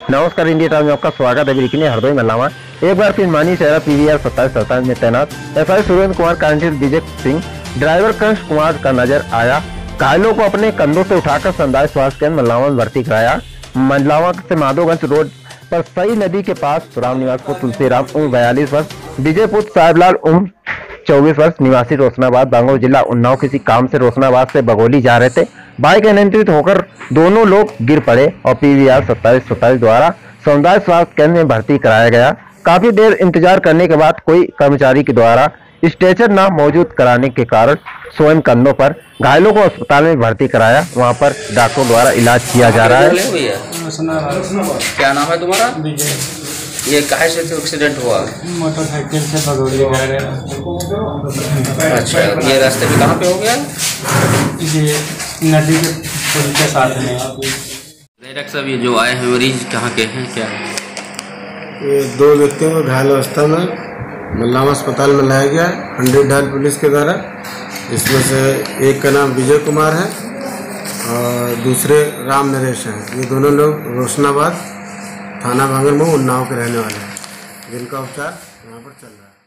नमस्कार, India time में आपका स्वागत है। ब्रेकिंग हरदोई मल्लावा एक बार फिर मानी शहरा पीवीआर सत्ताईस सत्ताईस में तैनात। एसआई सुरेंद्र कुमार कांचीर विजय सिंह, ड्राइवर कंश कुमार का नज़र आया। घायलों को अपने कंधों से उठाकर संदाय स्वास्थ्य केंद्र मल्लावा में भर्ती कराया। मंडलावा से माधोगंज रोड पर सई नदी के पास राम निवास को तुलसीराम, उम्र बयालीस वर्ष विजय पुत्र साहिबलाल, उम्र चौबीस वर्ष निवासी रोशनाबाद बांगोर जिला उन्नाव किसी काम से रोशनाबाद से बगोली जा रहे थे। बाइक अनियंत्रित होकर दोनों लोग गिर पड़े और पीवीआर सत्ताईस सत्ताईस द्वारा समुदाय स्वास्थ्य केंद्र में भर्ती कराया गया। काफ़ी देर इंतज़ार करने के बाद कोई कर्मचारी के द्वारा स्ट्रेचर न मौजूद कराने के कारण स्वयं कंधों पर घायलों को अस्पताल में भर्ती कराया। वहाँ पर डॉक्टरों द्वारा इलाज किया जा रहा है। क्या नाम है तुम्हारा? विजय। ये काहे से तो एक्सीडेंट हुआ? मोटरसाइकिल से भगोड़ी जा रहे अच्छा ये रास्ते में कहाँ पे हो गया? ये नदी के पुल के साथ में। डायरेक्ट सब ये जो आए हैं मरीज़ कहाँ के हैं क्या? ये दो व्यक्तियों को घायल अवस्था में मल्लामा अस्पताल में लाया गया है हंड्रेड डायल पुलिस के द्वारा। इसमें से एक का नाम विजय कुमार है और दूसरे राम नरेश हैं। ये दोनों लोग रोशनाबाद थाना भांगरमऊ उन्नाव के रहने वाले हैं। जिनका उपचार यहाँ पर चल रहा है।